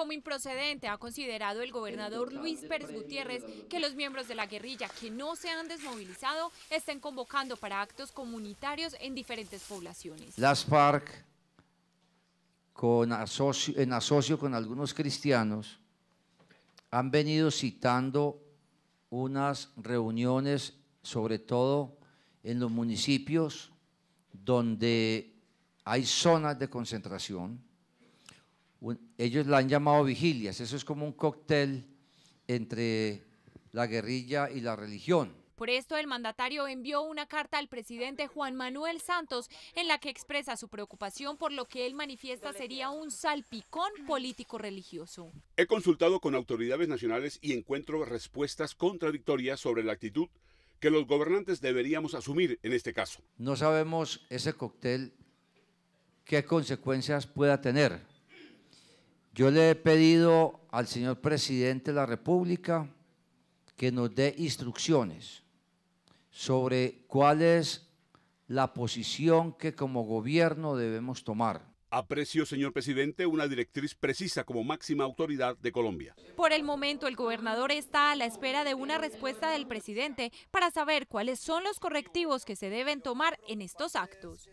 Como improcedente ha considerado el gobernador Luis Pérez Gutiérrez que los miembros de la guerrilla que no se han desmovilizado estén convocando para actos comunitarios en diferentes poblaciones. Las FARC, con en asocio con algunos cristianos, han venido citando unas reuniones, sobre todo en los municipios donde hay zonas de concentración. Ellos la han llamado vigilias, eso es como un cóctel entre la guerrilla y la religión. Por esto, el mandatario envió una carta al presidente Juan Manuel Santos en la que expresa su preocupación por lo que él manifiesta sería un salpicón político-religioso. He consultado con autoridades nacionales y encuentro respuestas contradictorias sobre la actitud que los gobernantes deberíamos asumir en este caso. No sabemos ese cóctel qué consecuencias pueda tener. Yo le he pedido al señor presidente de la República que nos dé instrucciones sobre cuál es la posición que como gobierno debemos tomar. Aprecio, señor presidente, una directriz precisa como máxima autoridad de Colombia. Por el momento, el gobernador está a la espera de una respuesta del presidente para saber cuáles son los correctivos que se deben tomar en estos actos.